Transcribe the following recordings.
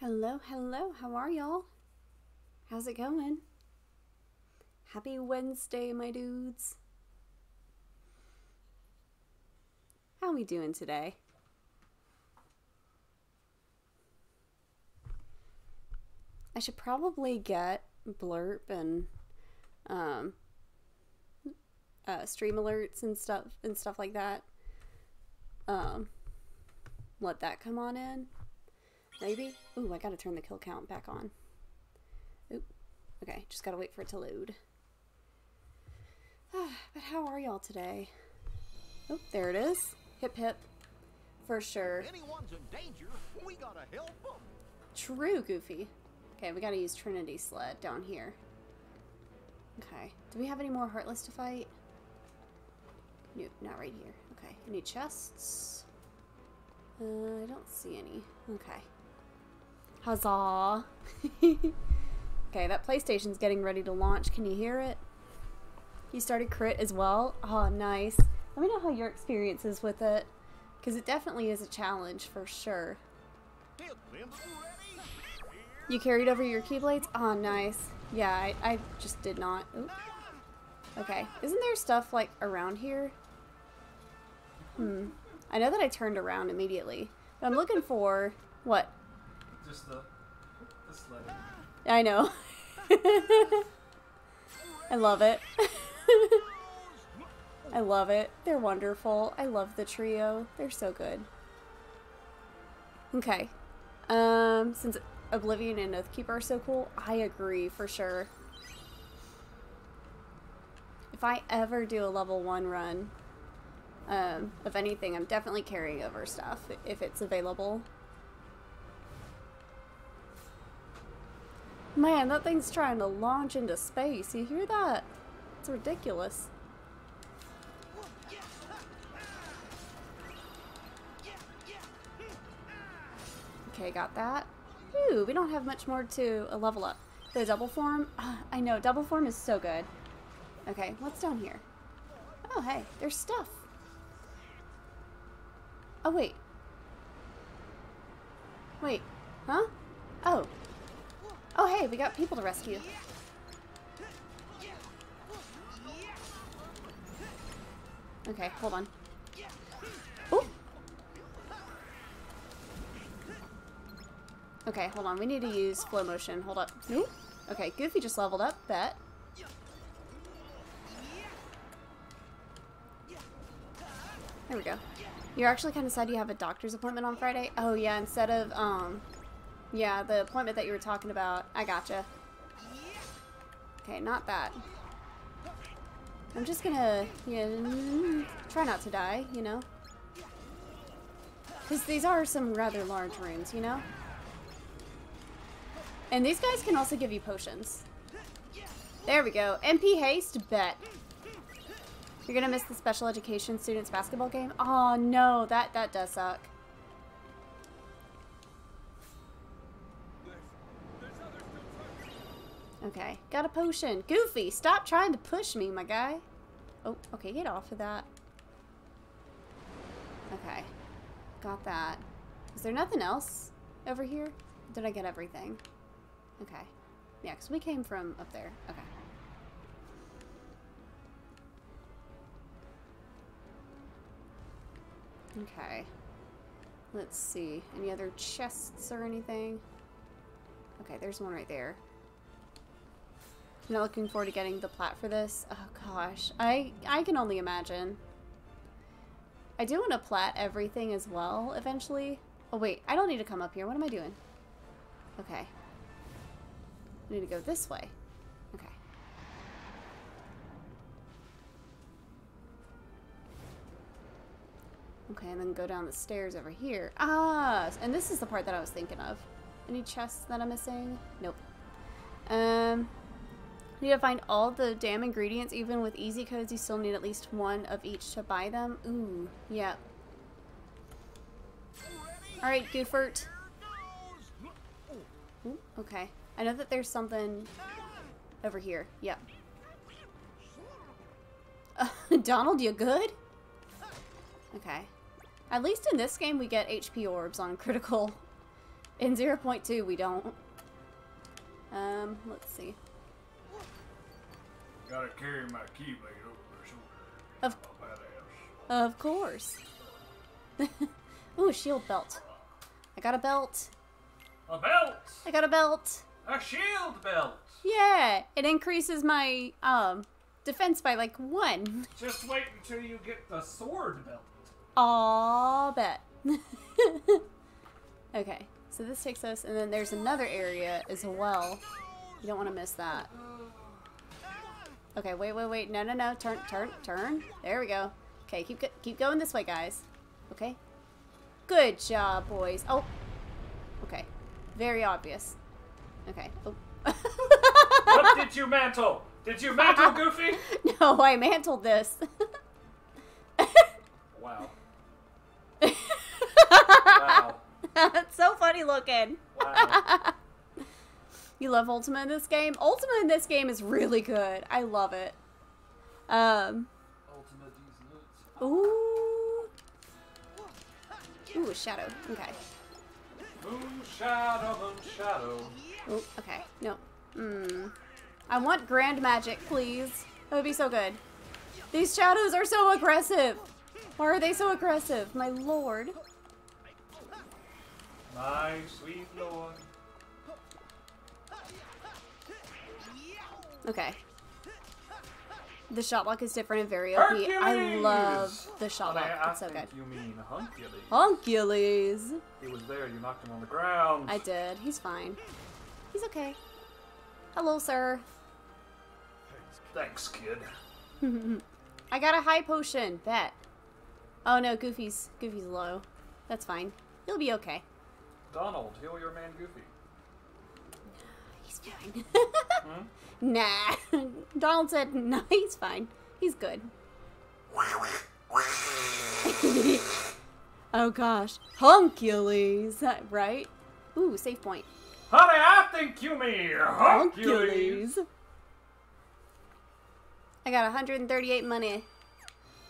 Hello, hello, how are y'all? How's it going? Happy Wednesday, my dudes. How we doing today? I should probably get Blurb and um, uh, stream alerts and stuff and stuff like that. Um, let that come on in. Maybe. Ooh, I gotta turn the kill count back on. Oop. Okay, just gotta wait for it to load. Ah, but how are y'all today? Oh, there it is. Hip hip. For sure. anyone's in danger, we gotta help them. True, Goofy. Okay, we gotta use Trinity Sled down here. Okay. Do we have any more Heartless to fight? Nope, not right here. Okay. Any chests? Uh, I don't see any. Okay. Huzzah! okay, that PlayStation's getting ready to launch. Can you hear it? You started Crit as well? Oh, nice. Let me know how your experience is with it. Because it definitely is a challenge, for sure. You carried over your Keyblades? Oh, nice. Yeah, I, I just did not. Okay. Isn't there stuff, like, around here? Hmm. I know that I turned around immediately. But I'm looking for... What? Just the, the sled. I know. I love it. I love it. They're wonderful. I love the trio. They're so good. Okay. Um, since Oblivion and Oathkeeper are so cool, I agree for sure. If I ever do a level 1 run um, of anything, I'm definitely carrying over stuff if it's available. Man, that thing's trying to launch into space. You hear that? It's ridiculous. Okay, got that. Ooh, we don't have much more to a level up. The double form? Ah, I know, double form is so good. Okay, what's down here? Oh, hey, there's stuff. Oh, wait. Wait, huh? Oh. Oh, hey, we got people to rescue. Okay, hold on. Ooh. Okay, hold on. We need to use flow motion. Hold up. Nope. Okay, Goofy just leveled up. Bet. There we go. You're actually kind of sad you have a doctor's appointment on Friday? Oh, yeah, instead of, um, yeah, the appointment that you were talking about. I gotcha. Okay, not that. I'm just gonna, yeah, mm, try not to die, you know? Because these are some rather large rooms, you know? And these guys can also give you potions. There we go. MP haste, bet. You're gonna miss the special education students basketball game? Oh no, that, that does suck. Okay, got a potion. Goofy, stop trying to push me, my guy. Oh, okay, get off of that. Okay, got that. Is there nothing else over here? Did I get everything? Okay. Yeah, because we came from up there. Okay. Okay. Let's see. Any other chests or anything? Okay, there's one right there. Not looking forward to getting the plat for this. Oh gosh, I I can only imagine. I do want to plat everything as well eventually. Oh wait, I don't need to come up here. What am I doing? Okay. I need to go this way. Okay. Okay, and then go down the stairs over here. Ah, and this is the part that I was thinking of. Any chests that I'm missing? Nope. Um, need to find all the damn ingredients. Even with easy codes, you still need at least one of each to buy them. Ooh, yeah. All right, Goofert. Ooh, okay. I know that there's something over here. Yep. Uh, Donald, you good? Okay. At least in this game, we get HP orbs on critical In 0.2, we don't. Um, let's see. Gotta carry my keyblade over my shoulder. Of- badass. Of course. Ooh, shield belt. I got a belt. A belt! I got a belt. A shield belt! Yeah, it increases my um defense by like one. Just wait until you get the sword belt. Aw, bet. okay, so this takes us, and then there's another area as well. You don't want to miss that. Okay, wait, wait, wait. No, no, no. Turn, turn, turn. There we go. Okay, keep go- keep going this way, guys. Okay. Good job, boys. Oh. Okay. Very obvious. Okay. Oh. What did you mantle? Did you mantle, Goofy? no, I mantled this. Wow. Wow. It's so funny looking. Wow. You love Ultima in this game? Ultima in this game is really good. I love it. Um, Ultimate these nuts. ooh. Ooh, shadow. Okay. Moon shadow, moon shadow. Ooh, okay. No. Hmm. I want grand magic, please. That would be so good. These shadows are so aggressive. Why are they so aggressive? My lord. My sweet lord. Okay. The shot lock is different and very OP. I love the shot Honey, lock. I It's so good. you mean Hunculus. Honkules. He was there. You knocked him on the ground. I did. He's fine. He's okay. Hello, sir. Thanks, kid. I got a high potion. Bet. Oh no, Goofy's Goofy's low. That's fine. He'll be okay. Donald, heal your man Goofy. He's fine. Nah. Donald said, no, he's fine. He's good. oh gosh. Honkules. Right? Ooh, save point. Honey, I think you mean Hercules. I got 138 money.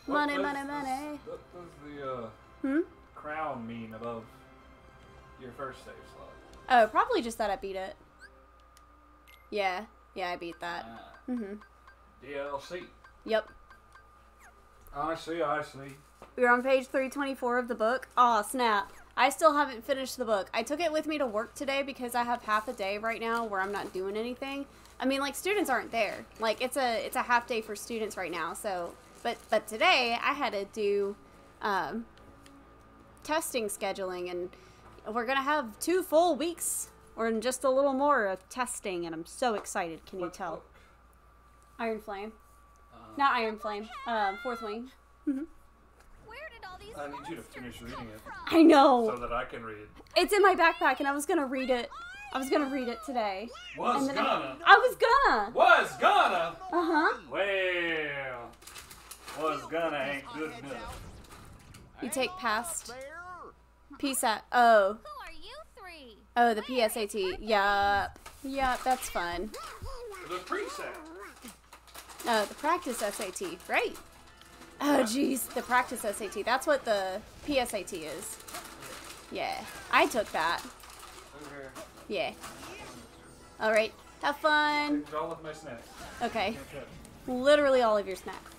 What Money, does money, money. What does the uh, Hmm? crown mean above your first save slot? Oh, probably just that I beat it. Yeah. Yeah, I beat that. Ah, Mm-hmm. DLC. Yep. I see, I see. We're on page 324 of the book. Aw, snap. I still haven't finished the book. I took it with me to work today because I have half a day right now where I'm not doing anything. I mean, like students aren't there. Like it's a it's a half day for students right now. So, but but today I had to do um, testing scheduling, and we're gonna have two full weeks or just a little more of testing, and I'm so excited. Can you tell? book? Iron Flame, Uh, not Iron Flame. Um, Fourth Wing. Where did all these I need you to finish reading it from? I know. so that I can read. It's in my backpack, and I was gonna read it. I was gonna read it today. Was And gonna. I was gonna. Was gonna. Uh huh. Well, was gonna ain't good enough. You take past Peace PSAT. Oh, Who are you three? Oh, the PSAT. Yup. Yup. That's fun. The preset. Oh, the practice SAT. Right. Oh, jeez, the practice SAT. That's what the PSAT is. Yeah, I took that. Yeah. All right. Have fun. All of my snacks. Okay. Literally all of your snacks.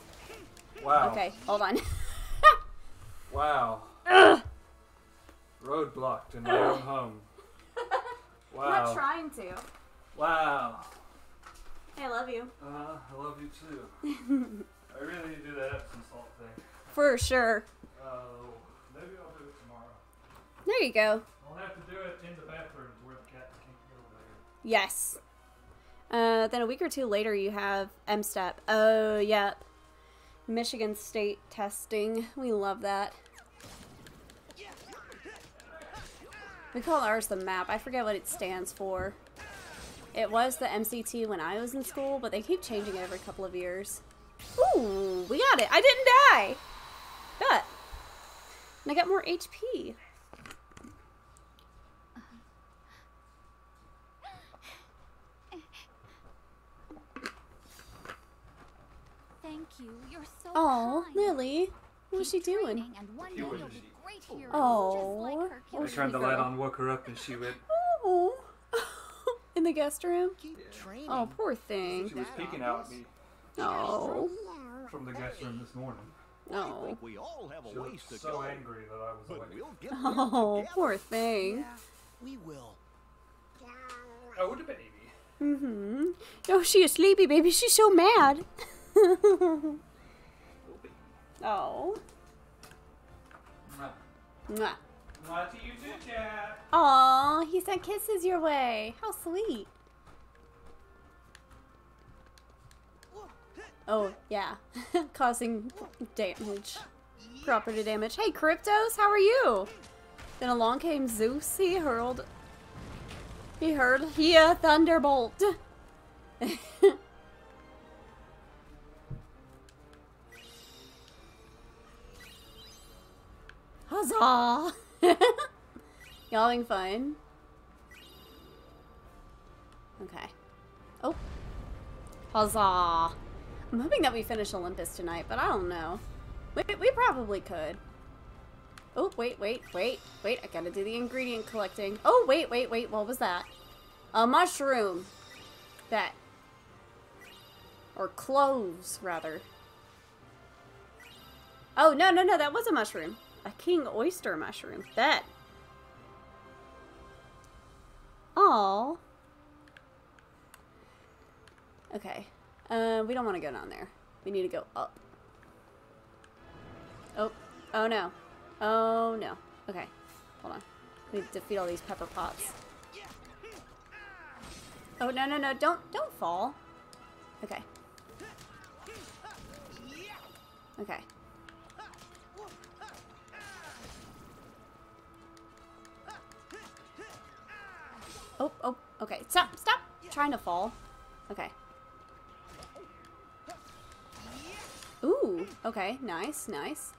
Wow. Okay. Hold on. Wow. Ugh. Roadblocked in my own home. I'm not trying to. Wow. I love you. Uh, I love you too. I really need to do that Epsom salt thing. For sure. Oh, maybe I'll do it tomorrow. There you go. I'll have to do it in the bathrooms where the cat can't go there. Yes. Uh, then a week or two later, you have M-STEP. Oh, yep. Michigan State testing. We love that. We call ours the map. I forget what it stands for. It was the MCT when I was in school, but they keep changing it every couple of years. Ooh, we got it. I didn't die. Good. And I got more HP. Thank you. You're so Oh, kind. Lily. What's she Keep doing? Training, And one day He was- you'll be great hero, Oh. just like I turned the light on, woke her up, and she went. Oh. In the guest room? Keep training. Oh, poor thing. She was peeking out at me Oh. from the guest room this morning. I No. think we all have a She ways looked to so go. angry that I was But awake. we'll get there Oh, together. poor thing. Yeah, we will. Oh, the baby. Mm-hmm. Oh, she a sleepy baby. She's so mad. Oh. Mwah. Mwah. To you too, Jack. Aw, he sent kisses your way. How sweet. Oh, yeah. Causing damage. Property damage. Hey, Cryptos, how are you? Then along came Zeus. He hurled. He heard here thunderbolt. Huzzah! Y'all having fun? Okay. Oh. Huzzah! I'm hoping that we finish Olympus tonight, but I don't know. We, we probably could. Oh, wait, wait, wait, wait. I gotta do the ingredient collecting. Oh, wait, wait, wait. What was that? A mushroom. Bet. Or cloves, rather. Oh, no, no, no. That was a mushroom. A king oyster mushroom. Bet. Aw. Okay. Uh, we don't want to go down there. We need to go up. Oh. Oh, no. Oh, no. Okay. Hold on. We need to defeat all these pepper pots. Oh, no, no, no. Don't, don't fall. Okay. Okay. Oh, oh, okay. Stop, stop trying to fall. Okay. Ooh, okay. Nice, nice.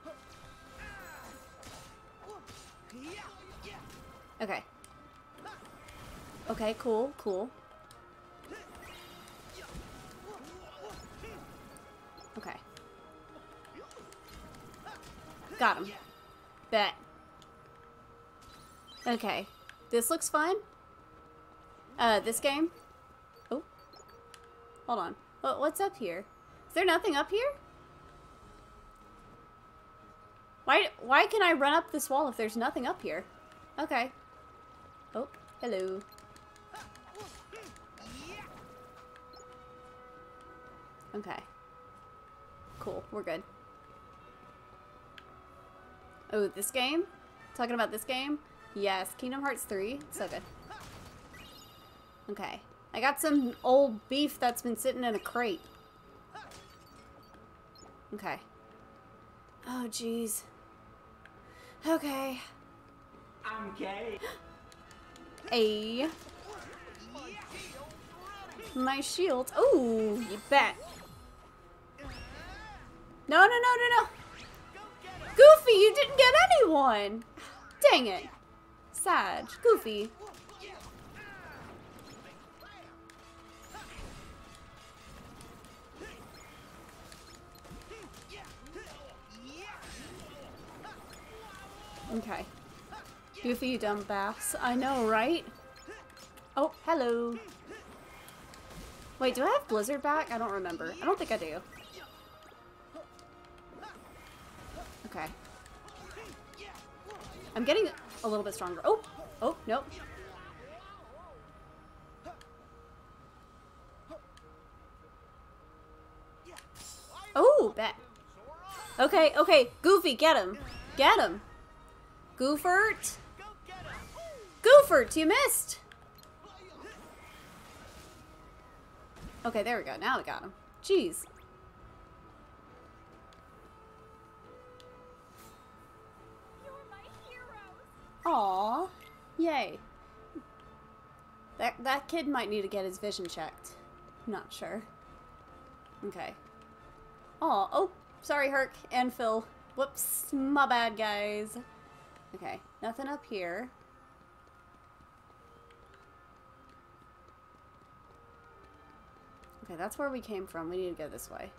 Okay. Okay, cool, cool. Okay. Got him. Bet. Okay. This looks fun. Uh, this game? Oh. Hold on. What, what's up here? Is there nothing up here? Why, why can I run up this wall if there's nothing up here? Okay. Oh, hello. Okay. Cool, we're good. Oh, this game? Talking about this game? Yes, Kingdom Hearts 3. So good. Okay. I got some old beef that's been sitting in a crate. Okay. Oh, jeez. Okay. I'm gay. A. My shield. Ooh, you bet. No, no, no, no, no. Goofy, you didn't get anyone. Dang it. Sag. Goofy. Okay. Goofy, you dumb bass. I know, right? Oh, hello. Wait, do I have Blizzard back? I don't remember. I don't think I do. Okay. I'm getting a little bit stronger. Oh! Oh, nope. Oh, bet. Okay, okay. Goofy, get him. Get him. Goofert. Goofert, you missed. Okay, there we go. Now we got him. Jeez. Aw. Yay. That, that kid might need to get his vision checked. Not sure. Okay. Aw. Oh, sorry, Herc and Phil. Whoops. My bad, guys. Okay. Nothing up here. Okay, that's where we came from. We need to go this way.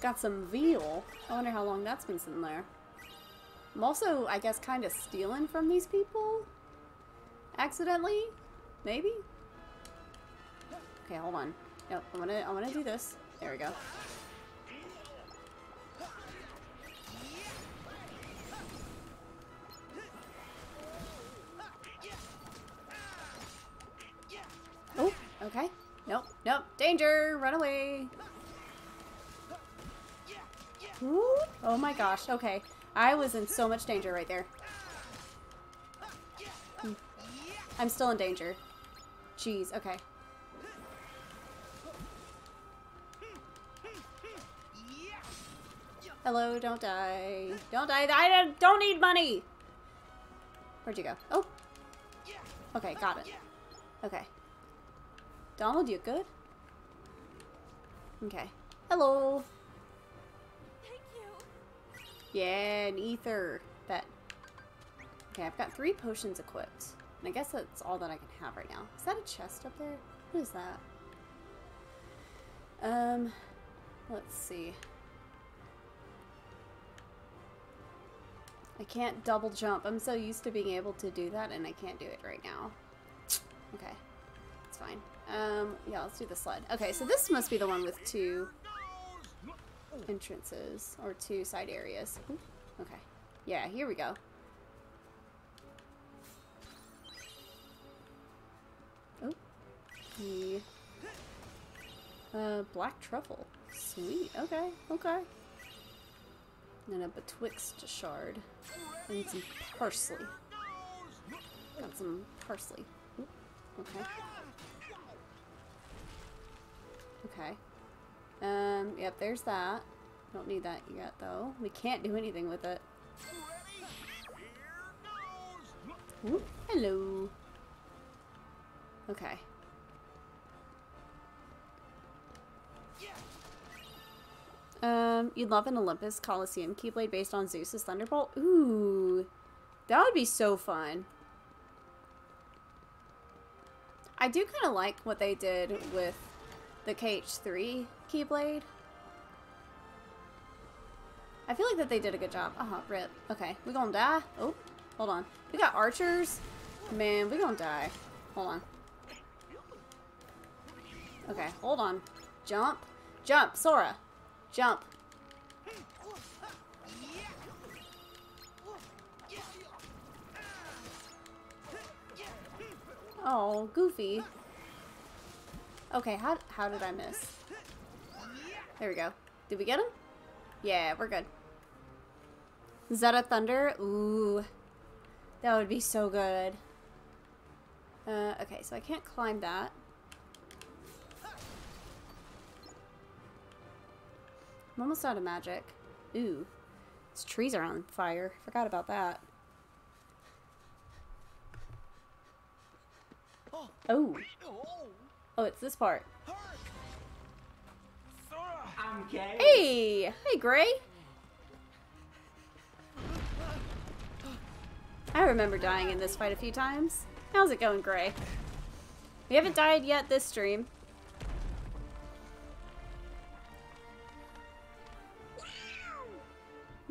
Got some veal. I wonder how long that's been sitting there. I'm also, I guess, kind of stealing from these people? Accidentally? Maybe? Okay, hold on. Nope, I wanna, I wanna do this. There we go. Oh, okay. Nope, nope. Danger! Run away! Ooh, oh my gosh, okay. I was in so much danger right there. Hmm. I'm still in danger. Jeez, okay. Hello, don't die. Don't die. I don't- need money! Where'd you go? Oh! Okay, got it. Okay. Donald, you good? Okay. Hello! Thank you. Yeah, an ether. Bet. Okay, I've got three potions equipped. And I guess that's all that I can have right now. Is that a chest up there? What is that? Um, let's see. I can't double jump. I'm so used to being able to do that, and I can't do it right now. Okay, it's fine. Um, yeah, let's do the sled. Okay, so this must be the one with two entrances or two side areas. Okay. Yeah, here we go. Oh. The uh black truffle. Sweet. Okay. Okay. And a betwixt shard. And some parsley. Got some parsley. Okay. Okay. Um, yep, there's that. Don't need that yet, though. We can't do anything with it. Ooh, hello. Okay. Um, you'd love an Olympus Coliseum Keyblade based on Zeus's Thunderbolt? Ooh. That would be so fun. I do kind of like what they did with the KH3 Keyblade. I feel like that they did a good job. Uh huh, rip. Okay, we gonna die? Oh, hold on. We got archers. Man, we gonna die. Hold on. Okay, hold on. Jump. Jump, Sora. Jump. Oh, Goofy. Okay, how, how did I miss? There we go. Did we get him? Yeah, we're good. Zeta Thunder? Ooh. That would be so good. Uh, okay, so I can't climb that. I'm almost out of magic. Ooh. These trees are on fire. Forgot about that. Oh, Oh. oh, it's this part. I'm gay. Hey! Hey, Gray! I remember dying in this fight a few times. How's it going, Gray? We haven't died yet this stream.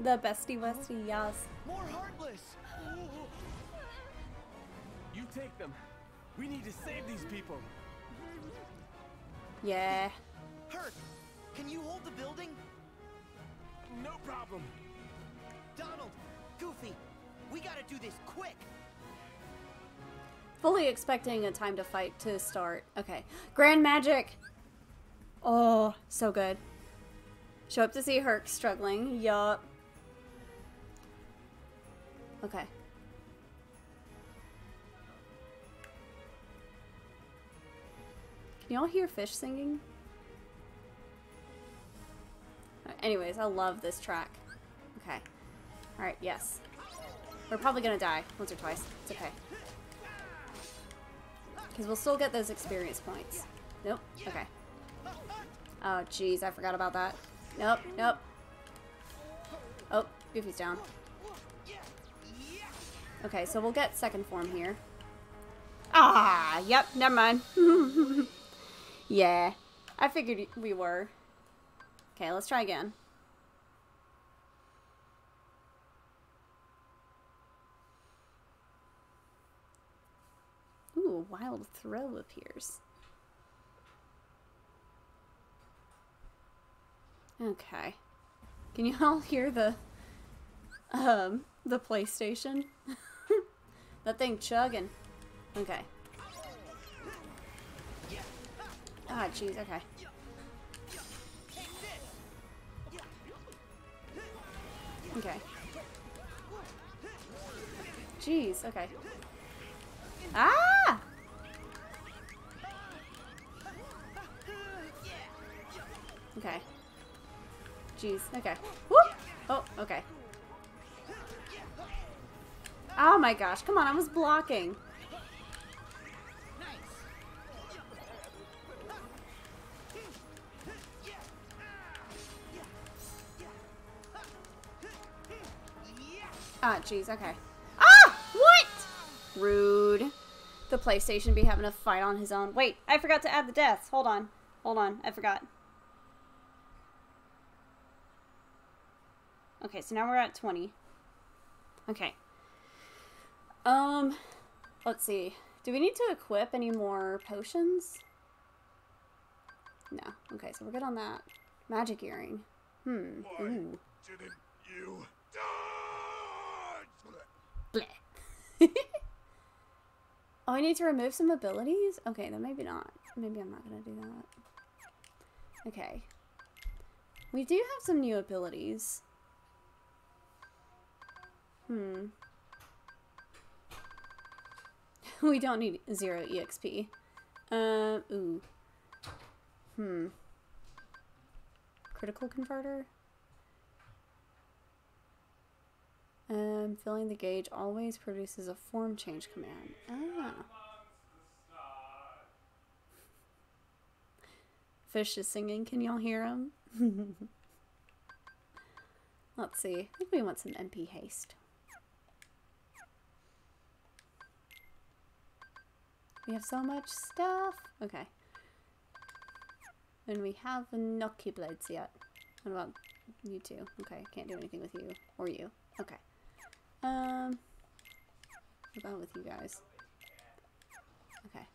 The bestie westie, yes. More heartless! You take them. We need to save these people. Yeah. Herc, can you hold the building? No problem. Donald, Goofy, we gotta do this quick! Fully expecting a time to fight to start. Okay. Grand Magic! Oh, so good. Show up to see Herc struggling. Yup. Okay. Can y'all hear fish singing? Anyways, I love this track. Okay. Alright, yes. We're probably gonna die once or twice. It's okay. Because we'll still get those experience points. Nope. Okay. Oh, jeez. I forgot about that. Nope. Nope. Oh, Goofy's down. Okay, so we'll get second form here. Ah, yep. Never mind. yeah. I figured we were. Okay, let's try again. Ooh, a wild throw appears. Okay. Can you all hear the um the PlayStation? That thing chugging. Okay. Ah, jeez, okay. Okay. Jeez, okay. Ah! Okay. Jeez, okay. Woo! Oh, okay. Oh my gosh, come on, I was blocking. Ah, jeez, okay. Ah! What? Rude. The PlayStation be having a fight on his own. Wait, I forgot to add the deaths. Hold on. Hold on, I forgot. Okay, so now we're at 20. Okay. Um, let's see. Do we need to equip any more potions? No. Okay, so we're good on that. Magic earring. Hmm. Ooh. Didn't you Bleh. oh, I need to remove some abilities? Okay, then maybe not. Maybe I'm not going to do that. Okay. We do have some new abilities. Hmm. we don't need zero EXP. Uh, ooh. Hmm. Critical converter? Um, filling the gauge always produces a form change command. Ah. Fish is singing. Can y'all hear him? Let's see. I think we want some MP haste. We have so much stuff. Okay. And we have no Keyblades yet. What about you two? Okay, can't do anything with you. Or you. Okay. Um, what about with you guys? Okay.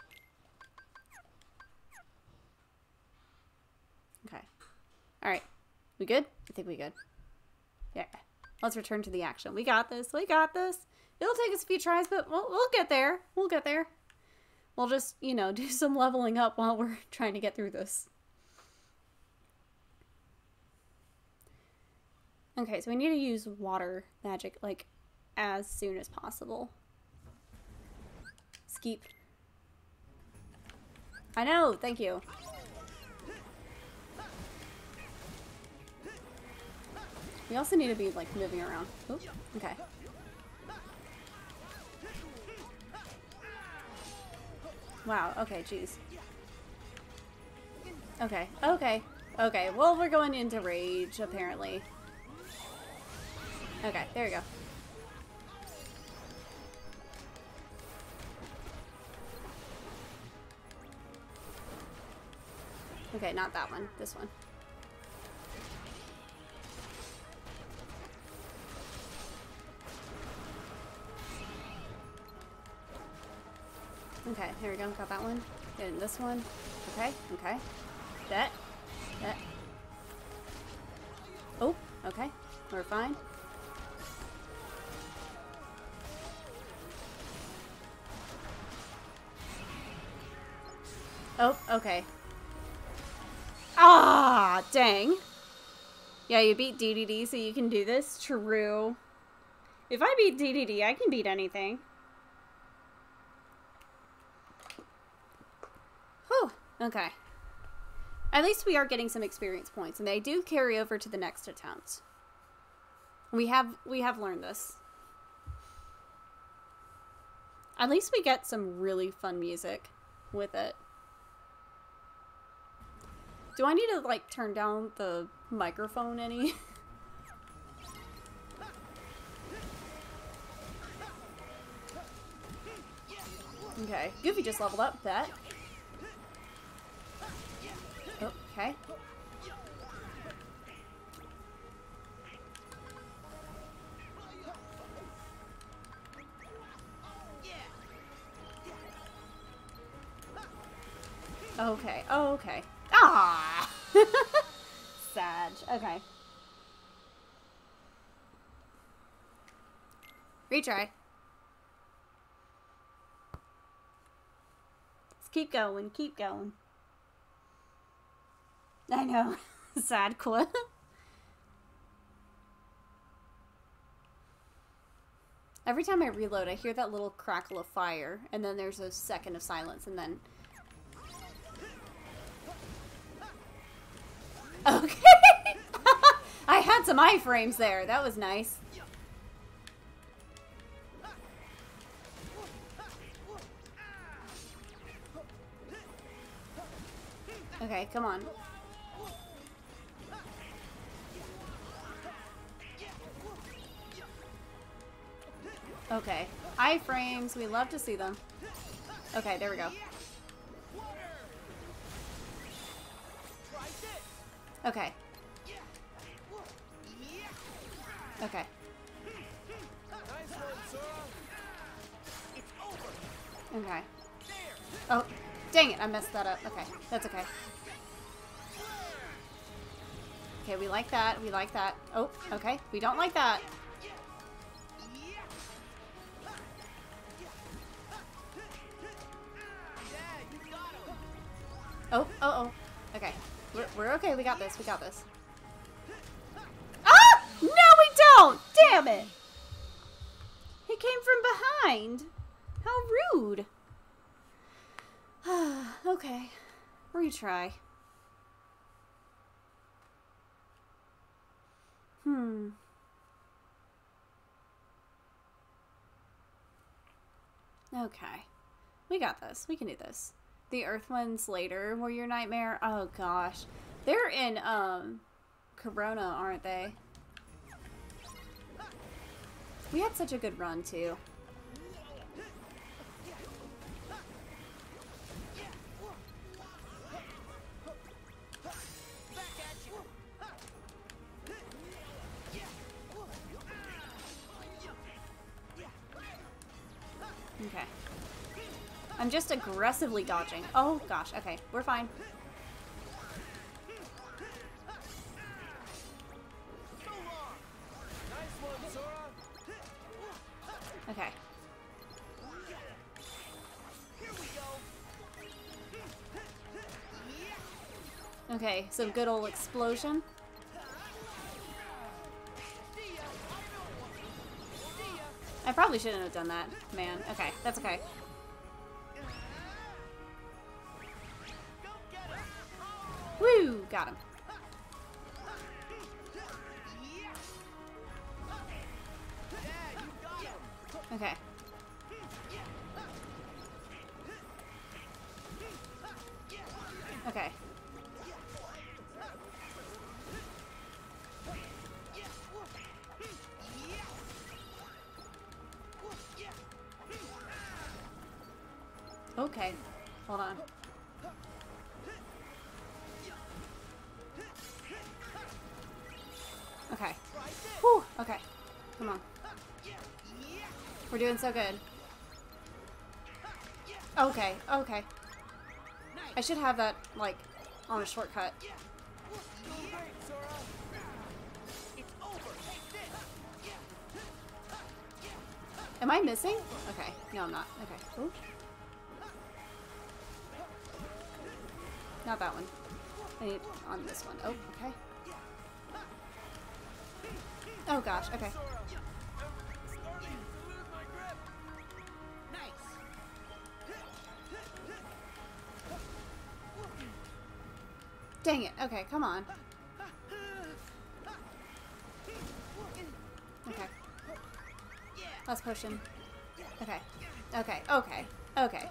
Okay. Alright. We good? I think we good. Yeah. Let's return to the action. We got this. We got this. It'll take us a few tries, but we'll, we'll get there. We'll get there. We'll just, you know, do some leveling up while we're trying to get through this. Okay, so we need to use water magic, like, as soon as possible. Skeep. I know, thank you. We also need to be, like, moving around. Okay. Wow, okay, jeez. Okay, okay, okay. Well, we're going into rage, apparently. Okay, there we go. Okay, not that one. This one. Okay, here we go. Got that one. Getting this one. Okay, okay. That. That. Oh, okay. We're fine. Oh, okay. Ah, dang. Yeah, you beat DDD, so you can do this? True. If I beat DDD, I can beat anything. Whew. Okay. At least we are getting some experience points, and they do carry over to the next attempt. We have we have learned this. At least we get some really fun music with it. Do I need to, like, turn down the microphone any? okay. Goofy just leveled up. That. Okay. Okay. Oh, okay. Ah, Sad. Okay. Retry. Let's keep going. Keep going. I know. Sad quit. Every time I reload, I hear that little crackle of fire, and then there's a second of silence, and then... Okay! I had some iframes there. That was nice. Okay, come on. Okay. Iframes, we love to see them. Okay, there we go. Okay. Okay. Okay. Oh, dang it, I messed that up. Okay, that's okay. Okay, we like that. We like that. Oh, okay. We don't like that. Oh, oh, oh. Okay. We're, we're okay. We got this. We got this. Ah! No, we don't! Damn it! He came from behind. How rude. okay. Retry. Hmm. Okay. We got this. We can do this. The Earth ones later were your nightmare. Oh gosh. They're in um Corona, aren't they? We had such a good run too. I'm just aggressively dodging. Oh gosh, okay, we're fine. Okay. Okay, some good old explosion. I probably shouldn't have done that, man. Okay, that's okay. Woo! Got him. Okay. Okay. Okay. Hold on. Okay. Whew. Okay. Come on. We're doing so good. Okay. Okay. I should have that, like, on a shortcut. Am I missing? Okay. No, I'm not. Okay. Ooh. Not that one. I need on this one. Oh, okay. Oh gosh, okay. Dang it. Okay, come on. Okay. Last potion. Okay. Okay, okay, okay.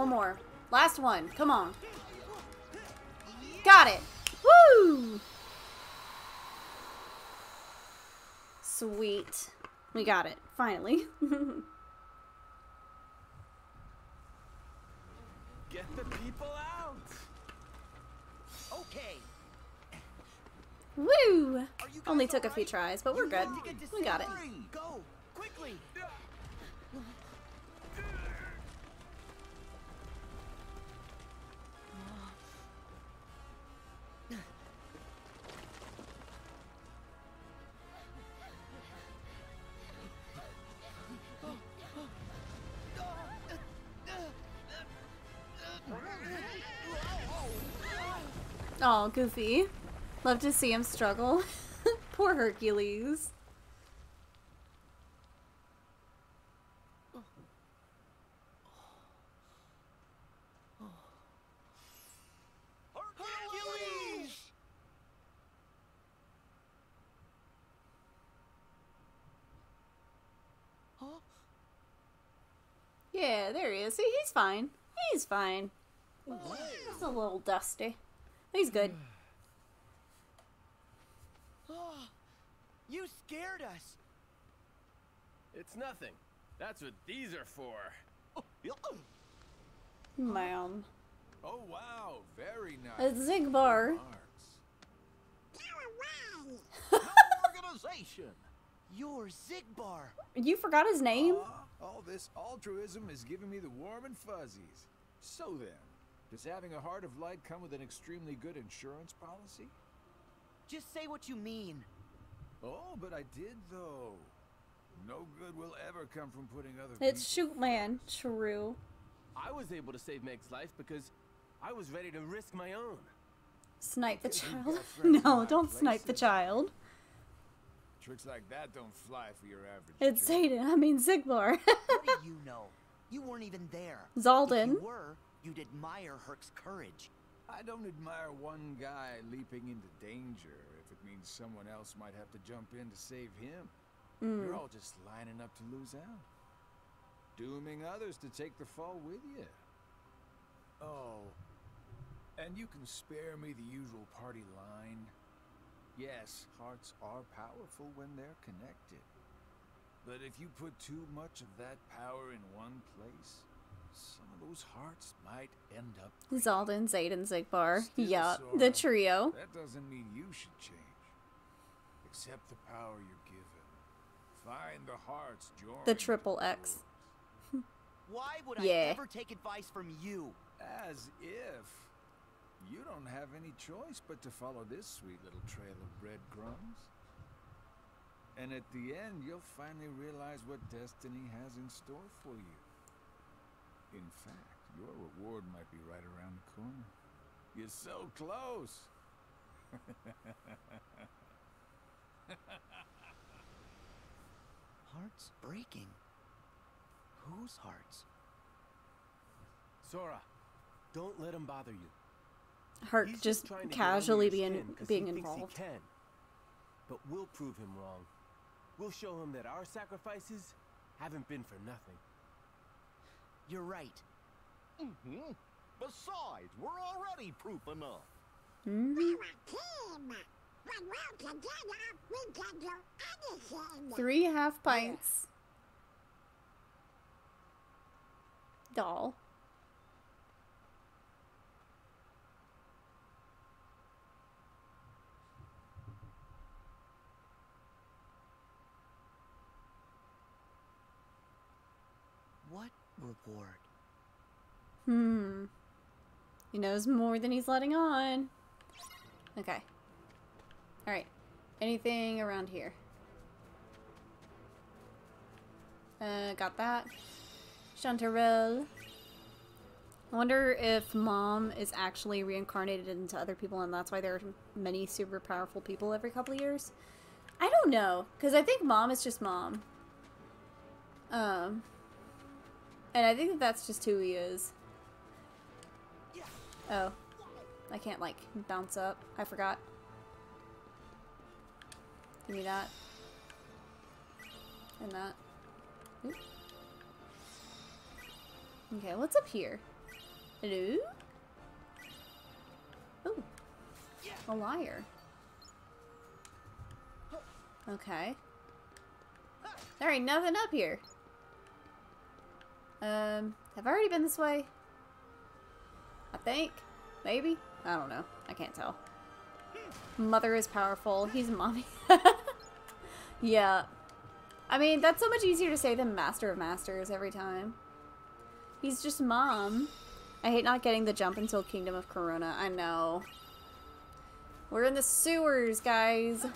One more. Last one. Come on. Got it. Woo! Sweet. We got it. Finally. Get the people out! Okay. Woo! Are you guys Only took a few tries, but we're good. need to get to We got it. Go quickly. Oh, Goofy. Love to see him struggle. Poor Hercules. Hercules! Yeah, there he is. See, he's fine. He's fine. He's a little dusty. He's good. Oh, you scared us. It's nothing. That's what these are for. Man. Oh wow, very A nice. Xigbar. Marks. Organization. You're Xigbar. You forgot his name? Aw, all this altruism is giving me the warm and fuzzies. So then, does having a heart of light come with an extremely good insurance policy? Just say what you mean. Oh, but I did though. No good will ever come from putting other It's Shoot Man. True. I was able to save Meg's life because I was ready to risk my own. Snipe the child. got friends in no, don't snipe the child. Tricks like that don't fly for your average. It's Satan. I mean Xigbar. What do you know? You weren't even there. If Xaldin. you were, you'd admire Herc's courage. I don't admire one guy leaping into danger if it means someone else might have to jump in to save him. Mm. You're all just lining up to lose out. Dooming others to take the fall with you. Oh. And you can spare me the usual party line. Yes, hearts are powerful when they're connected. But if you put too much of that power in one place, some of those hearts might end up Xaldin, Zayden, Xigbar. Still Yup. Sora. The trio. That doesn't mean you should change. Accept the power you're given. Find the hearts join. The triple X. Why would Yeah. I ever take advice from you? As if you don't have any choice but to follow this sweet little trail of breadcrumbs. And at the end, you'll finally realize what destiny has in store for you. In fact, your reward might be right around the corner. You're so close. Hearts breaking. Whose hearts? Sora, don't let him bother you. Herc He's just trying to get casually being being he involved. He can. But we'll prove him wrong. We'll show him that our sacrifices haven't been for nothing. You're right. Mm-hmm. Besides, we're already proof enough. Hmm? Three half pints. Doll. What reward? Hmm. He knows more than he's letting on. Okay. Alright. Anything around here? Uh, got that. Chanterelle. I wonder if mom is actually reincarnated into other people and that's why there are many super powerful people every couple of years. I don't know, because I think mom is just mom. Um, and I think that that's just who he is. Oh. I can't, like, bounce up. I forgot. Give me that. And that. Oop. Okay, what's up here? Hello? Oh. A liar. Okay. There ain't nothing up here. Um, have I already been this way? I think. Maybe? I don't know. I can't tell. Mother is powerful. He's mommy. yeah. I mean, that's so much easier to say than Master of Masters every time. He's just mom. I hate not getting the jump until Kingdom of Corona. I know. We're in the sewers, guys.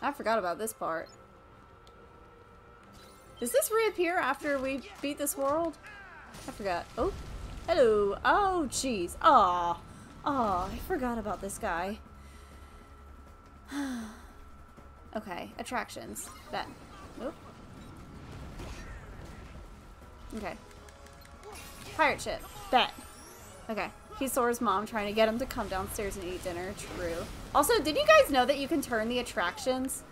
I forgot about this part. Does this reappear after we beat this world? I forgot. Oh, hello. Oh, jeez. Aw. Aw, I forgot about this guy. okay, attractions. That. Oop. Okay. Pirate ship. Bet. Okay. He saw his mom trying to get him to come downstairs and eat dinner. True. Also, did you guys know that you can turn the attractions?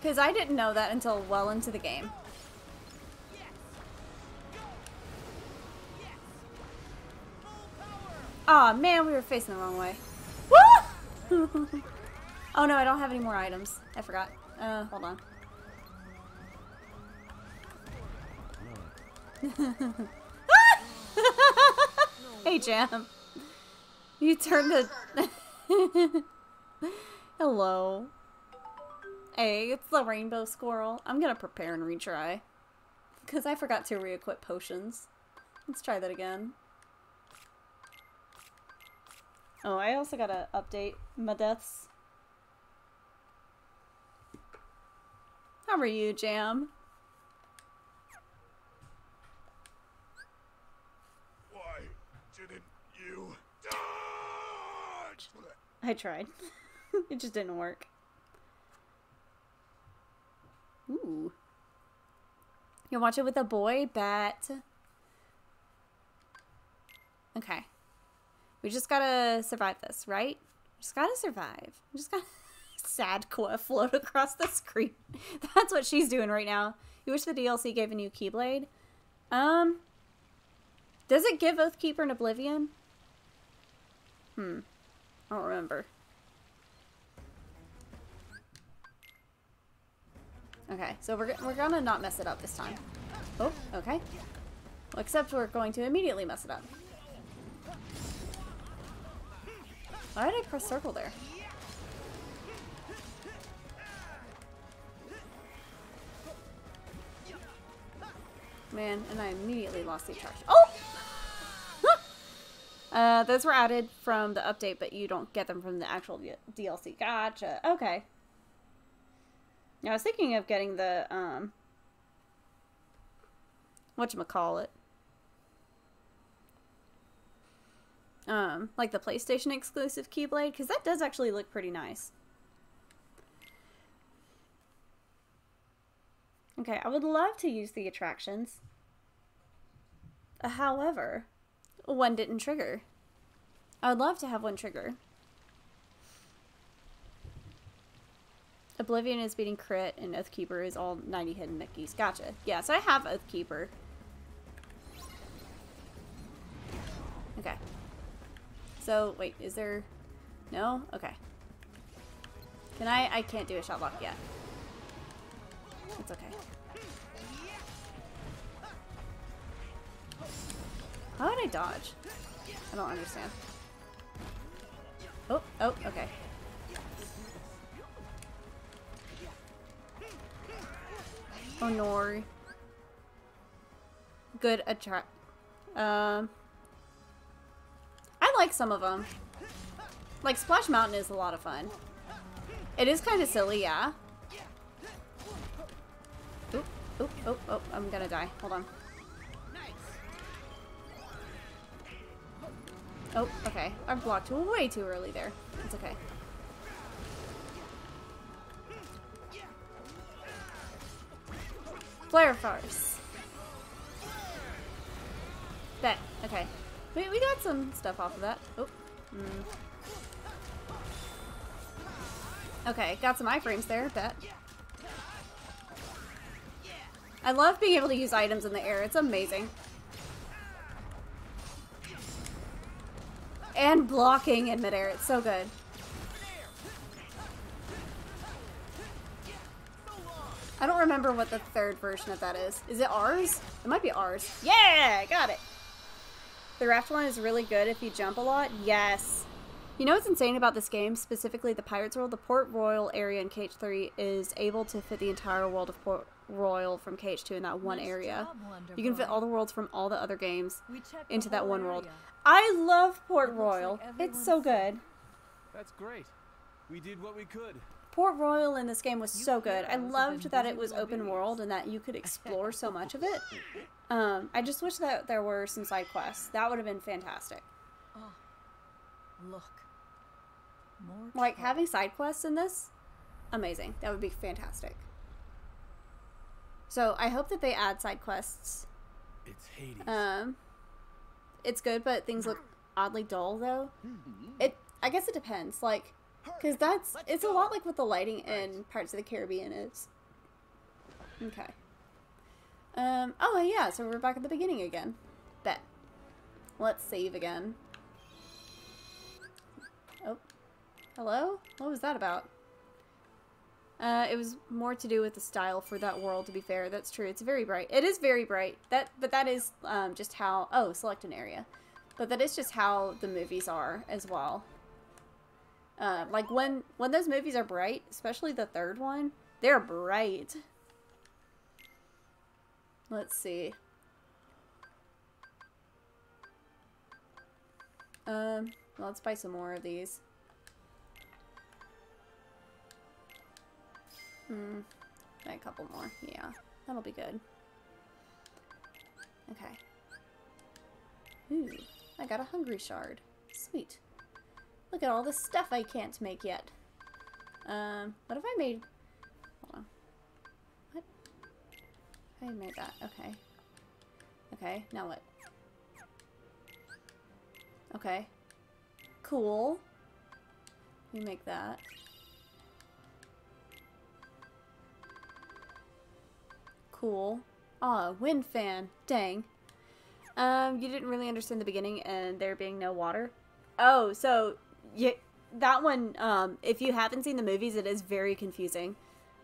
Because I didn't know that until well into the game. Oh, man, we were facing the wrong way. Oh no, I don't have any more items. I forgot. Uh, hold on. hey, Jam. You turned the... Hello. Hey, it's the rainbow squirrel. I'm gonna prepare and retry. Because I forgot to re-equip potions. Let's try that again. Oh, I also gotta update my deaths. How are you, Jam? Why didn't you dodge? I tried. it just didn't work. Ooh. You watch it with a boy? Bet. Okay. We just gotta survive this, right? Just gotta survive. Just gotta... Sad Qua float across the screen. That's what she's doing right now. You wish the DLC gave a new Keyblade? Um... Does it give Oathkeeper and Oblivion? Hmm. I don't remember. Okay, so we're, we're gonna not mess it up this time. Oh, okay. Well, except we're going to immediately mess it up. Why did I press circle there? Man, and I immediately lost the attraction. Oh! uh, those were added from the update, but you don't get them from the actual DLC. Gotcha. Okay. I was thinking of getting the, um, whatchamacallit. Um, like the PlayStation exclusive Keyblade, because that does actually look pretty nice. Okay, I would love to use the attractions. However, one didn't trigger. I would love to have one trigger. Oblivion is beating crit, and Oathkeeper is all 90 hidden Mickeys. Gotcha. Yeah, so I have Oathkeeper. Okay. So, wait, is there... No? Okay. Can I... I can't do a shot lock yet. It's okay. How did I dodge? I don't understand. Oh, oh, okay. Oh, Nori. Good attract. Um. I like some of them. Like, Splash Mountain is a lot of fun. It is kind of silly, yeah. Oop, oop, oop, oop. I'm gonna die. Hold on. Oh, okay. I blocked way too early there. It's okay. Flare Force. That. Okay. We, we got some stuff off of that. Oh. Mm. Okay, got some iframes there, bet. I love being able to use items in the air. It's amazing. And blocking in midair. It's so good. I don't remember what the third version of that is. Is it ours? It might be ours. Yeah, got it. The raft one is really good if you jump a lot. Yes. You know what's insane about this game, specifically the Pirates World? The Port Royal area in KH3 is able to fit the entire world of Port Royal from KH2 in that one Nice area. job, You can fit all the worlds from all the other games We checked the into that whole one world. I love Port It looks like Royal. it's so good. That's great. We did what we could. Port Royal in this game was so good. I loved that it was open world and that you could explore so much of it. Um, I just wish that there were some side quests. That would have been fantastic. Look. More Like trouble. having side quests in this, amazing. That would be fantastic. So I hope that they add side quests. It's Hades. Um, it's good, but things look oddly dull though. Mm-hmm. It, I guess it depends. Like, because that's it's a lot like what the lighting in Pirates of the Caribbean is. Okay. Um. Oh yeah. So we're back at the beginning again. Bet. Let's save again. Oh. Hello? What was that about? Uh, it was more to do with the style for that world. To be fair, that's true. It's very bright. It is very bright. That, but that is um, just how. Oh, select an area. But that is just how the movies are as well. Uh, like when when those movies are bright, especially the third one, they're bright. Let's see. Um, let's buy some more of these. Hmm, a couple more. Yeah, that'll be good. Okay. Ooh, I got a hungry shard. Sweet. Look at all the stuff I can't make yet. Um, what if I made... Hold on. What? I made that. Okay. Okay, now what? Okay. Cool. We make that. Cool. Ah, wind fan. Dang. Um, you didn't really understand the beginning and there being no water. Oh, so you, that one, um, if you haven't seen the movies, it is very confusing.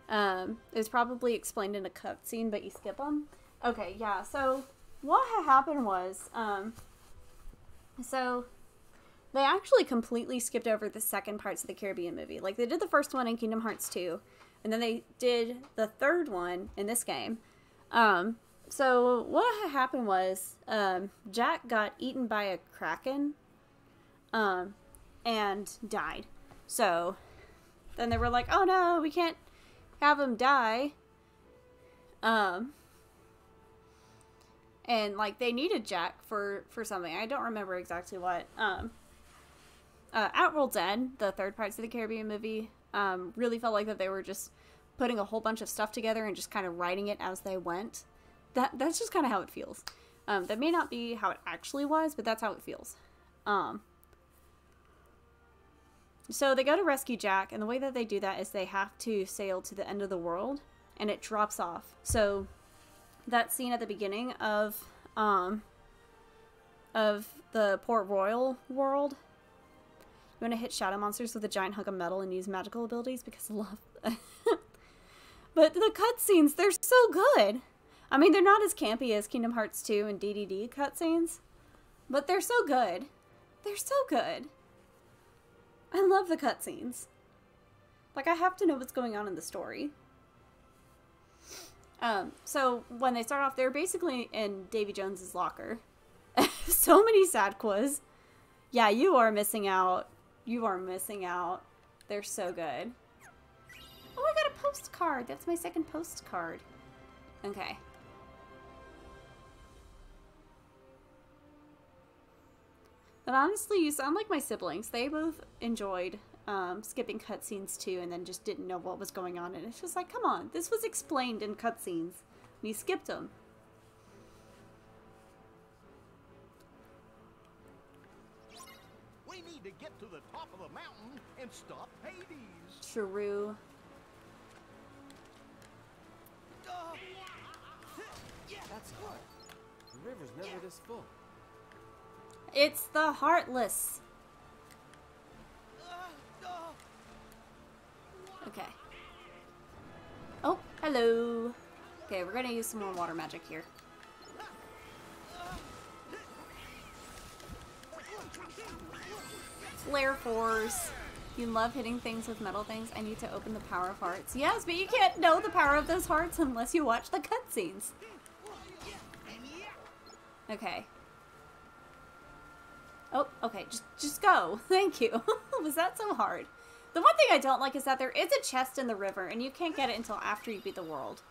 Um, it was probably explained in a cutscene, but you skip them. Okay, yeah. So what had happened was, um, so they actually completely skipped over the second Pirates of the Caribbean movie. Like they did the first one in Kingdom Hearts 2, and then they did the third one in this game. Um, so what had happened was, um, Jack got eaten by a kraken, um, and died. So then they were like, "Oh no, we can't have him die." Um, and like they needed Jack for for something. I don't remember exactly what. Um, uh, At World's End, the third Pirates of the Caribbean movie, um, really felt like that they were just putting a whole bunch of stuff together and just kind of writing it as they went. That that's just kind of how it feels. Um, that may not be how it actually was, but that's how it feels. Um, so they go to rescue Jack, and the way that they do that is they have to sail to the end of the world, and it drops off. So that scene at the beginning of um of the Port Royal world, you want to hit shadow monsters with a giant hunk of metal and use magical abilities because love. but the cutscenes, they're so good. I mean, they're not as campy as Kingdom Hearts 2 and DDD cutscenes, but they're so good. They're so good. I love the cutscenes. Like, I have to know what's going on in the story. Um, so when they start off, they're basically in Davy Jones's locker. so many Sadquas. Yeah, you are missing out. You are missing out. They're so good. Oh, I got a postcard. That's my second postcard. Okay. But honestly, you sound like my siblings. They both enjoyed um, skipping cutscenes too, and then just didn't know what was going on. And it's just like, come on, this was explained in cutscenes. And you skipped them. We need to get to the top of the mountain and stop Hades. True. That's hard. The river's never this full. It's the Heartless. Okay. Oh, hello. Okay, we're gonna use some more water magic here. Flare Force. You love hitting things with metal things. I need to open the power of hearts. Yes, but you can't know the power of those hearts unless you watch the cutscenes. Okay. Oh, okay. Just, just go. Thank you. Was that so hard? The one thing I don't like is that there is a chest in the river, and you can't get it until after you beat the world.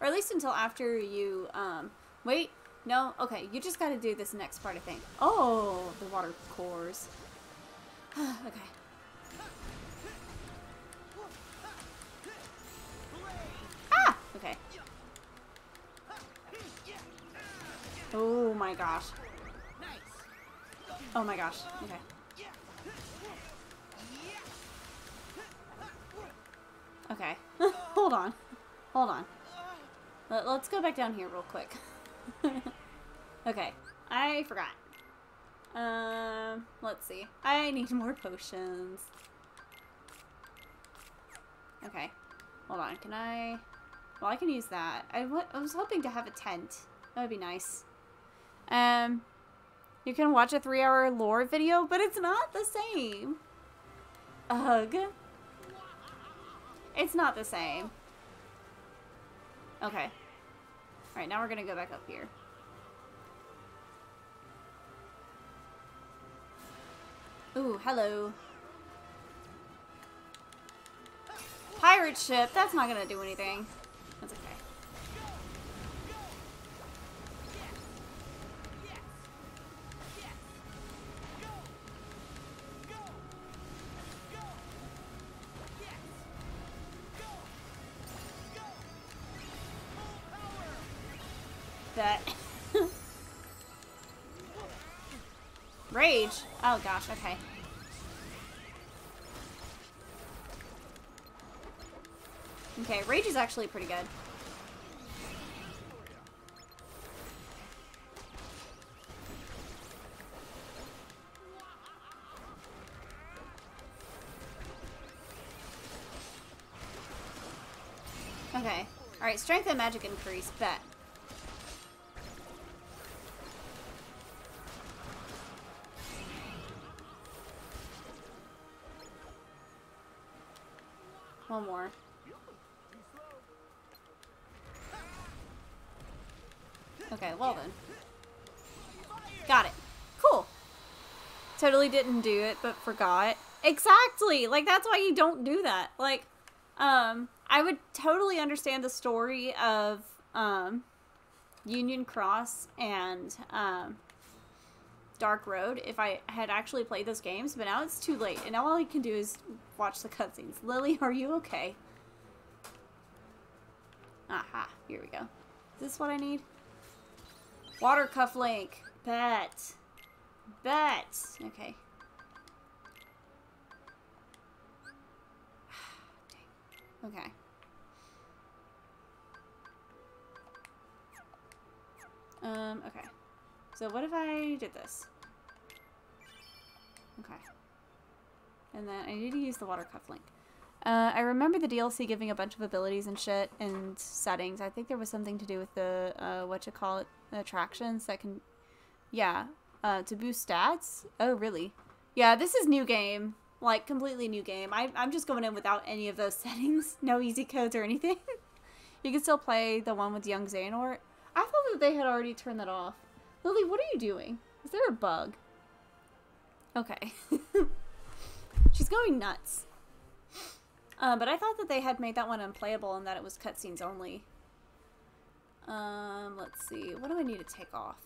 Or at least until after you, um... Wait. No? Okay. You just gotta do this next part, I think. Oh, the water cores. okay. Ah! Okay. Oh my gosh. Oh my gosh. Okay. Okay. Hold on. Hold on. Let, us go back down here real quick. okay. I forgot. Um, let's see. I need more potions. Okay. Hold on. Can I... Well, I can use that. I, I was hoping to have a tent. That would be nice. Um, you can watch a three-hour lore video, but it's not the same. Ugh. It's not the same. Okay. Alright, now we're gonna go back up here. Ooh, hello. Pirate ship, that's not gonna do anything. That. Rage? Oh gosh, okay. Okay, Rage is actually pretty good. Okay. Alright, strength and magic increase, bet. More. Okay, well then. Got it. Cool. Totally didn't do it, but forgot. Exactly! Like, that's why you don't do that. Like, um, I would totally understand the story of, um, Union Cross and, um, Dark Road if I had actually played those games, but now it's too late, and now all I can do is watch the cutscenes. Lily, are you okay? Aha, here we go. Is this what I need? Water cuff link. Bet. Bet. Okay. okay. Um, okay. So what if I did this? Okay. And then I need to use the water cuff link. Uh, I remember the DLC giving a bunch of abilities and shit and settings. I think there was something to do with the, uh, what you call it, attractions that can, yeah, uh, to boost stats. Oh, really? Yeah, this is new game. Like, completely new game. I, I'm just going in without any of those settings. No easy codes or anything. you can still play the one with young Xehanort. I thought that they had already turned that off. Lily, what are you doing? Is there a bug? Okay. She's going nuts. Uh, but I thought that they had made that one unplayable and that it was cutscenes only. Um, let's see. What do I need to take off?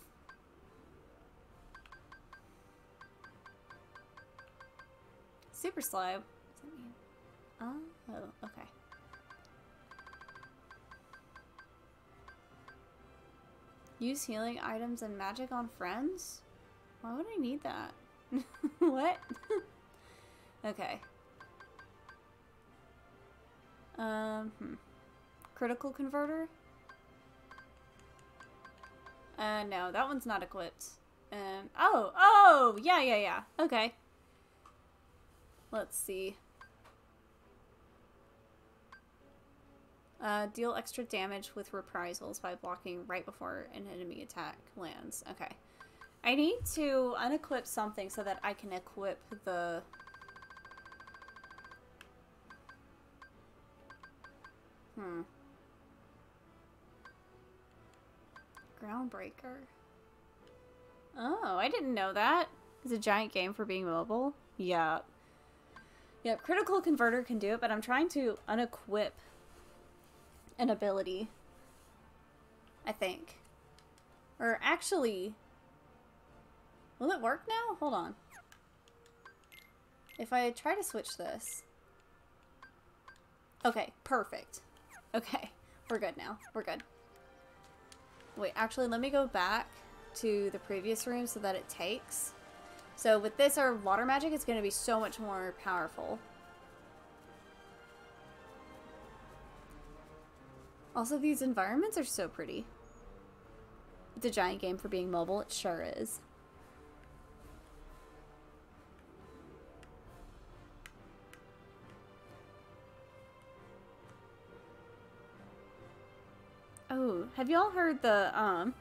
Super slow. Oh, okay. Use healing items and magic on friends? Why would I need that? what? okay. Um, hmm. Critical converter? Uh, no, that one's not equipped. Um, oh, oh, yeah, yeah, yeah. Okay. Let's see. Uh, deal extra damage with reprisals by blocking right before an enemy attack lands. Okay. I need to unequip something so that I can equip the... Hmm. Groundbreaker. Oh, I didn't know that. It's a giant game for being mobile. Yeah. Yep, Critical Converter can do it, but I'm trying to unequip an ability. I think. Or actually... Will it work now? Hold on. If I try to switch this... Okay, perfect. Okay, we're good now. We're good. Wait, actually, let me go back to the previous room so that it takes. So with this, our water magic is going to be so much more powerful. Also, these environments are so pretty. It's a giant game for being mobile. It sure is. Oh, have y'all heard the, um,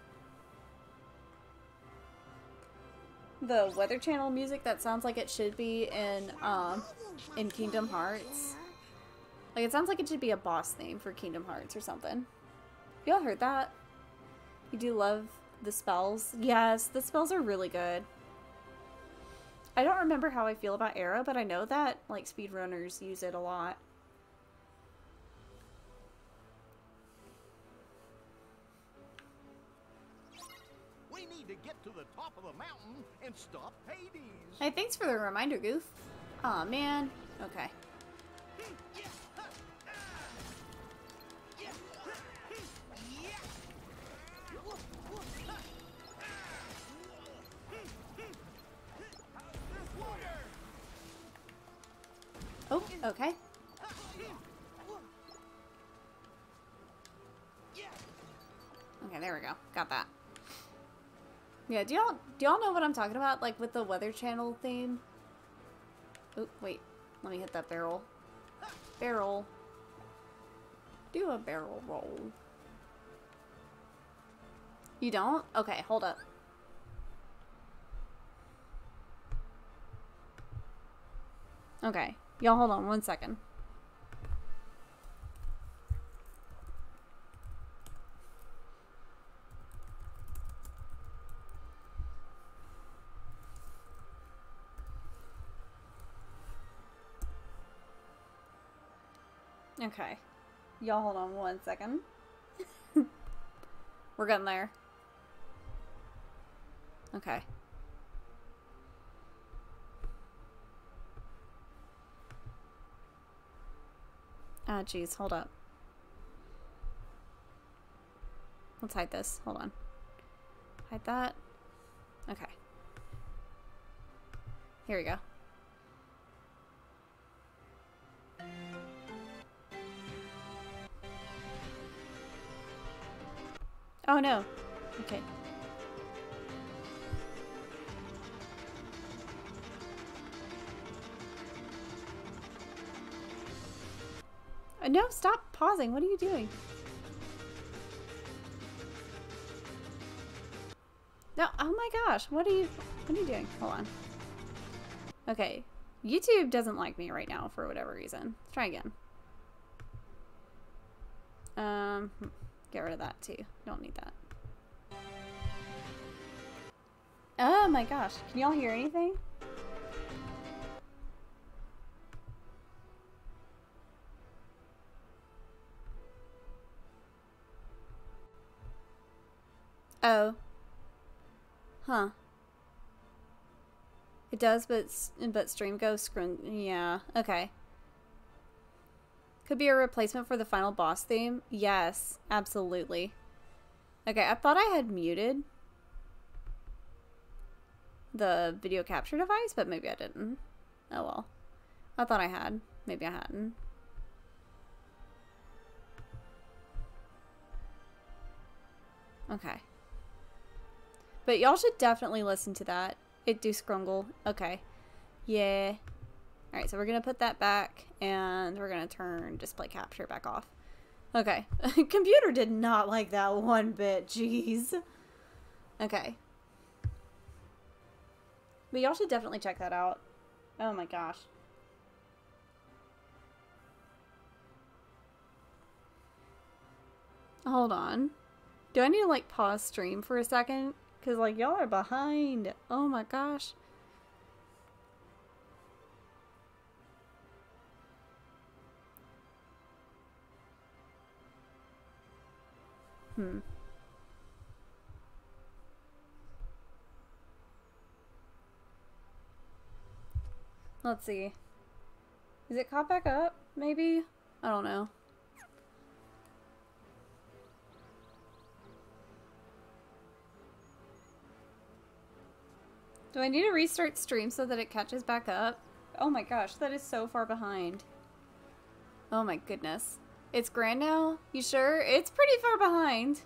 the Weather Channel music that sounds like it should be in, um, in Kingdom Hearts? Like, it sounds like it should be a boss theme for Kingdom Hearts or something. Y'all heard that? You do love the spells? Yes, the spells are really good. I don't remember how I feel about Aero, but I know that, like, speedrunners use it a lot. Get to the top of the mountain and stop Hades. Hey, thanks for the reminder, Goof. Aw, oh, man. Okay. Oh, okay. Okay, there we go. Got that. Yeah, do y'all do y'all know what I'm talking about? Like with the Weather Channel theme? Oh, wait. Let me hit that barrel. Barrel. Do a barrel roll. You don't? Okay, hold up. Okay. Y'all hold on one second. Okay. Y'all hold on one second. We're getting there. Okay. Ah, jeez, hold up. Let's hide this. Hold on. Hide that. Okay. Here we go. Oh no. Okay. Uh, no, stop pausing. What are you doing? No, oh my gosh. What are you, what are you doing? Hold on. Okay. YouTube doesn't like me right now for whatever reason. Let's try again. Um, hmm, get rid of that too. Don't need that. Oh my gosh. Can y'all hear anything? Oh. Huh. It does, but but stream goes scrun. Yeah. Okay. Could be a replacement for the final boss theme. Yes, absolutely. Okay, I thought I had muted the video capture device, but maybe I didn't. Oh well. I thought I had. Maybe I hadn't. Okay. But y'all should definitely listen to that. It do scrungle. Okay. Yeah. Alright, so we're to put that back and we're to turn display capture back off. Okay. Computer did not like that one bit. Jeez. Okay. But y'all should definitely check that out. Oh my gosh. Hold on. Do I need to like pause stream for a second? Because like y'all are behind. Oh my gosh. Hmm. Let's see. Is it caught back up? Maybe? I don't know. Do I need to restart stream so that it catches back up? Oh my gosh, that is so far behind. Oh my goodness. It's grand now? You sure? It's pretty far behind.